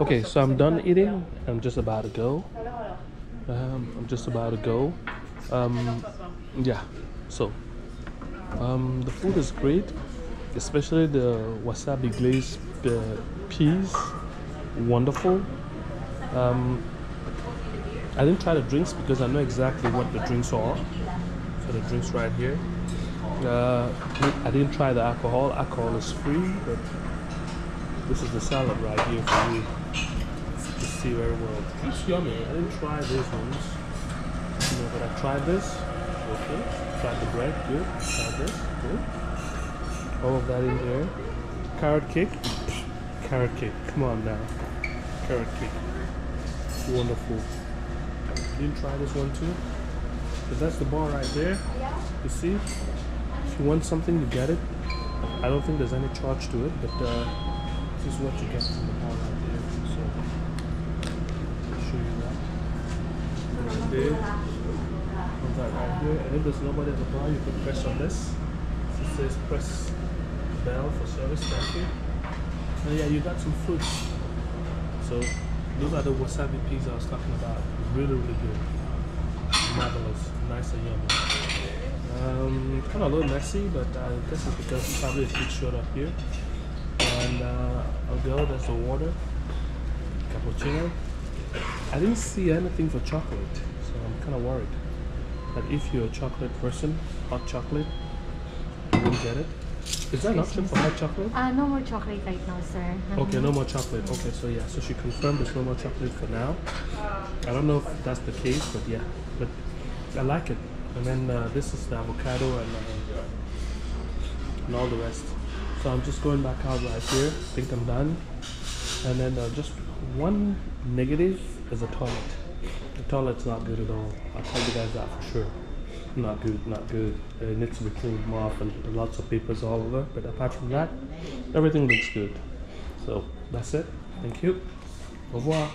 Okay, so I'm done eating. I'm just about to go. Um, I'm just about to go. Um, yeah, so um, the food is great, especially the wasabi glazed uh, peas. Wonderful. Um, I didn't try the drinks because I know exactly what the drinks are. So the drinks right here. Uh, I didn't try the alcohol. Alcohol is free, but this is the salad right here for you to see very well. It's yummy. I didn't try these ones, but I tried this. Okay. Tried the bread. Good. Tried this. Good. All of that in there. Carrot cake. Carrot cake. Come on now. Carrot cake. Wonderful. Didn't try this one too. But that's the bar right there. You see? If you want something, you get it. I don't think there's any charge to it, but uh, this is what you get from the bar right there. So I'll show you that. Right there. Comes out right here. And if there's nobody at the bar, you can press on this. It says press bell for service. Thank you. And yeah, you got some fruits. So those are the wasabi peas I was talking about. Really, really good. Marvelous. Nice and yummy. Um, kind of a little messy, but I guess it's because probably a kid showed up here. And uh, I'll go, there's the water, cappuccino. I didn't see anything for chocolate, so I'm kind of worried that if you're a chocolate person, hot chocolate, you won't get it. Is that an option for hot chocolate? Uh, no more chocolate right now, sir. Okay, no more chocolate. Okay, so yeah, so she confirmed there's no more chocolate for now. I don't know if that's the case, but yeah, but I like it. And then uh, this is the avocado and, uh, and all the rest. So I'm just going back out right here. I think I'm done. And then uh, just one negative is the toilet. The toilet's not good at all. I'll tell you guys that for sure. Not good, not good. It needs to be cleaned more often. Lots of papers all over. But apart from that, everything looks good. So that's it. Thank you. Au revoir.